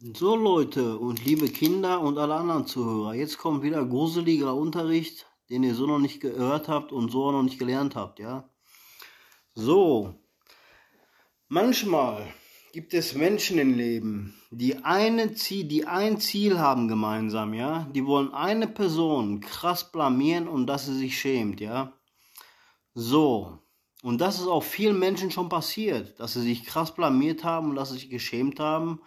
So Leute und liebe Kinder und alle anderen Zuhörer, jetzt kommt wieder gruseliger Unterricht, den ihr so noch nicht gehört habt und so noch nicht gelernt habt, ja? So, manchmal gibt es Menschen im Leben, die, eine Ziel, die ein Ziel haben gemeinsam, ja? Die wollen eine Person krass blamieren und dass sie sich schämt, ja? So, und das ist auch vielen Menschen schon passiert, dass sie sich krass blamiert haben und dass sie sich geschämt haben,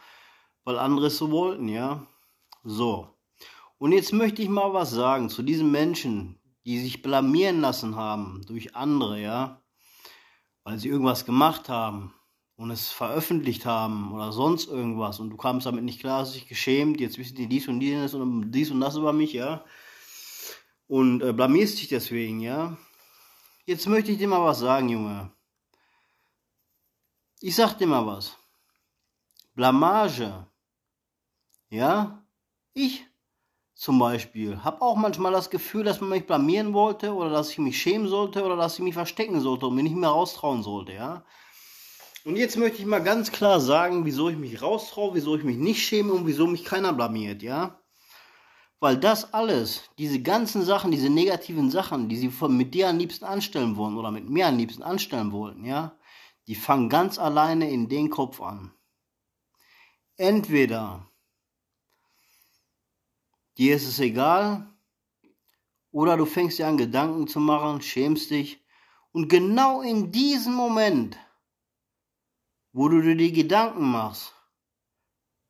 weil andere es so wollten, ja. So. Und jetzt möchte ich mal was sagen zu diesen Menschen, die sich blamieren lassen haben durch andere, ja, weil sie irgendwas gemacht haben und es veröffentlicht haben oder sonst irgendwas und du kamst damit nicht klar, hast dich geschämt, jetzt wissen die dies und dies und dies und das über mich, ja, und äh, blamierst dich deswegen, ja. Jetzt möchte ich dir mal was sagen, Junge. Ich sag dir mal was. Blamage ja, ich zum Beispiel habe auch manchmal das Gefühl, dass man mich blamieren wollte oder dass ich mich schämen sollte oder dass ich mich verstecken sollte und mich nicht mehr raustrauen sollte, ja. Und jetzt möchte ich mal ganz klar sagen, wieso ich mich raustraue, wieso ich mich nicht schäme und wieso mich keiner blamiert, ja. Weil das alles, diese ganzen Sachen, diese negativen Sachen, die sie von, mit dir am liebsten anstellen wollen oder mit mir am liebsten anstellen wollten, ja, die fangen ganz alleine in den Kopf an. Entweder Dir ist es egal. Oder du fängst dir an, Gedanken zu machen, schämst dich. Und genau in diesem Moment, wo du dir die Gedanken machst,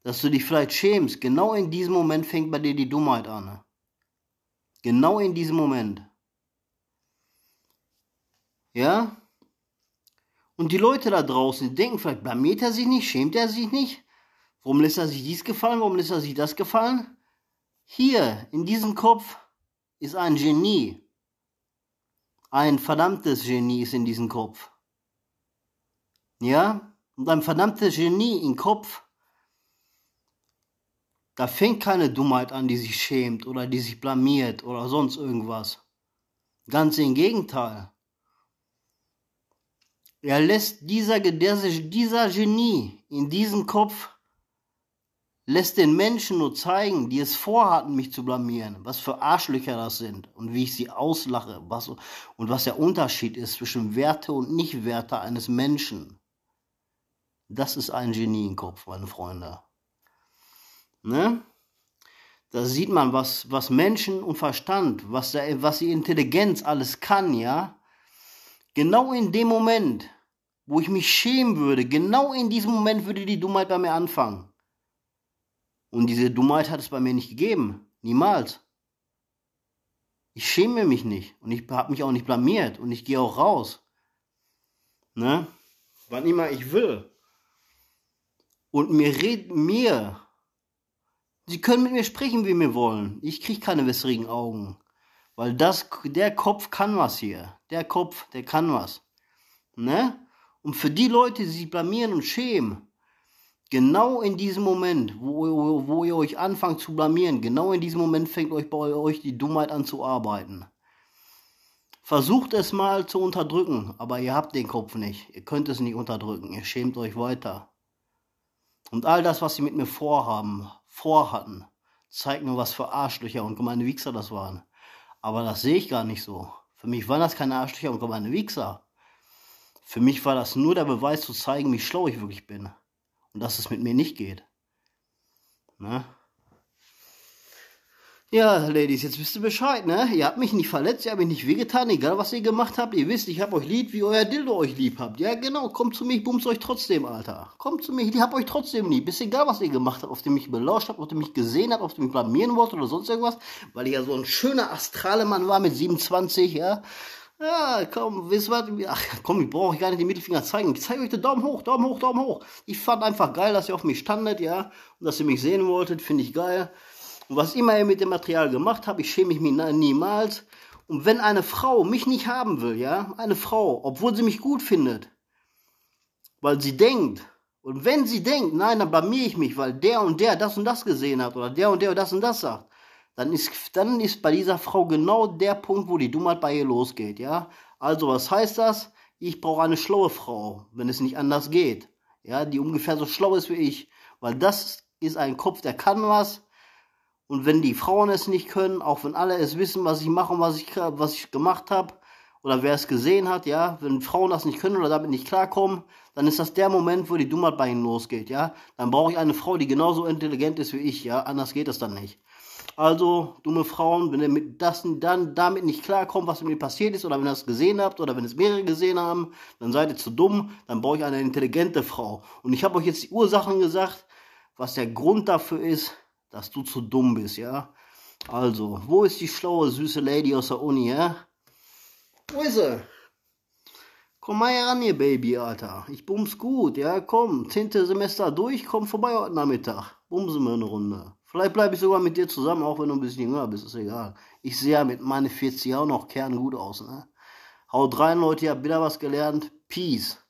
dass du dich vielleicht schämst, genau in diesem Moment fängt bei dir die Dummheit an. Genau in diesem Moment. Ja? Und die Leute da draußen, denken vielleicht, blamiert er sich nicht, schämt er sich nicht? Warum lässt er sich dies gefallen? Warum lässt er sich das gefallen? Hier, in diesem Kopf, ist ein Genie. Ein verdammtes Genie ist in diesem Kopf. Ja? Und ein verdammtes Genie im Kopf, da fängt keine Dummheit an, die sich schämt oder die sich blamiert oder sonst irgendwas. Ganz im Gegenteil. Er lässt dieser, dieser Genie in diesem Kopf lässt den Menschen nur zeigen, die es vorhatten, mich zu blamieren, was für Arschlöcher das sind und wie ich sie auslache was, und was der Unterschied ist zwischen Werte und Nichtwerte eines Menschen. Das ist ein Genie im Kopf, meine Freunde. Ne? Da sieht man, was, was Menschen und Verstand, was, der, was die Intelligenz alles kann, ja. Genau in dem Moment, wo ich mich schämen würde, genau in diesem Moment würde die Dummheit bei mir anfangen. Und diese Dummheit hat es bei mir nicht gegeben. Niemals. Ich schäme mich nicht und ich habe mich auch nicht blamiert und ich gehe auch raus. Ne? Wann immer ich will. Und mir reden mir. Sie können mit mir sprechen, wie mir wollen. Ich kriege keine wässrigen Augen. Weil das, der Kopf kann was hier. Der Kopf, der kann was. Ne? Und für die Leute, die sich blamieren und schämen, Genau in diesem Moment, wo, wo, ihr euch anfangt zu blamieren, genau in diesem Moment fängt euch bei euch die Dummheit an zu arbeiten. Versucht es mal zu unterdrücken, aber ihr habt den Kopf nicht. Ihr könnt es nicht unterdrücken. Ihr schämt euch weiter. Und all das, was sie mit mir vorhaben, vorhatten, zeigt nur, was für Arschlöcher und gemeine Wichser das waren. Aber das sehe ich gar nicht so. Für mich waren das keine Arschlöcher und gemeine Wichser. Für mich war das nur der Beweis zu zeigen, wie schlau ich wirklich bin und dass es mit mir nicht geht. Ne? Ja, Ladies, jetzt wisst ihr Bescheid, ne? Ihr habt mich nicht verletzt, ihr habt mich nicht wehgetan, egal was ihr gemacht habt. Ihr wisst, ich hab euch lieb, wie euer Dildo euch lieb habt. Ja, genau, kommt zu mir, ich bums euch trotzdem, Alter. Kommt zu mir, ich hab euch trotzdem lieb. Ist egal, was ihr gemacht habt, ob ihr mich belauscht habt, ob ihr mich gesehen habt, ob ihr mich blamieren wollt oder sonst irgendwas. Weil ich ja so ein schöner astrale Mann war mit 27, ja. Ja, komm, wisst ihr was? Ach, komm, ich brauche gar nicht den Mittelfinger zeigen. Ich zeige euch den Daumen hoch, Daumen hoch, Daumen hoch. Ich fand einfach geil, dass ihr auf mich standet, ja. Und dass ihr mich sehen wolltet, finde ich geil. Und was immer ihr mit dem Material gemacht habt, ich schäme mich niemals. Und wenn eine Frau mich nicht haben will, ja, eine Frau, obwohl sie mich gut findet, weil sie denkt, und wenn sie denkt, nein, dann blamier ich mich, weil der und der das und das gesehen hat, oder der und der das und das sagt, dann ist, dann ist bei dieser Frau genau der Punkt, wo die Dummheit bei ihr losgeht, ja. Also, was heißt das? Ich brauche eine schlaue Frau, wenn es nicht anders geht, ja, die ungefähr so schlau ist wie ich, weil das ist ein Kopf, der kann was. Und wenn die Frauen es nicht können, auch wenn alle es wissen, was ich mache und was ich, was ich gemacht habe, oder wer es gesehen hat, ja, wenn Frauen das nicht können oder damit nicht klarkommen, dann ist das der Moment, wo die Dummheit bei ihnen losgeht, ja. Dann brauche ich eine Frau, die genauso intelligent ist wie ich, ja. Anders geht es dann nicht. Also, dumme Frauen, wenn ihr mit das, dann damit nicht klarkommt, was mit mir passiert ist, oder wenn ihr es gesehen habt, oder wenn es mehrere gesehen haben, dann seid ihr zu dumm, dann brauche ich eine intelligente Frau. Und ich habe euch jetzt die Ursachen gesagt, was der Grund dafür ist, dass du zu dumm bist, ja. Also, wo ist die schlaue, süße Lady aus der Uni, ja? Wo ist sie? Komm mal heran hier, Baby, Alter. Ich bums gut, ja, komm. Zehnte Semester durch, komm vorbei heute Nachmittag. Bumsen wir eine Runde. Vielleicht bleibe ich sogar mit dir zusammen, auch wenn du ein bisschen jünger bist, ist egal. Ich sehe ja mit meinen 40 Jahren noch kerngut aus, ne? Haut rein, Leute, ihr habt wieder was gelernt. Peace.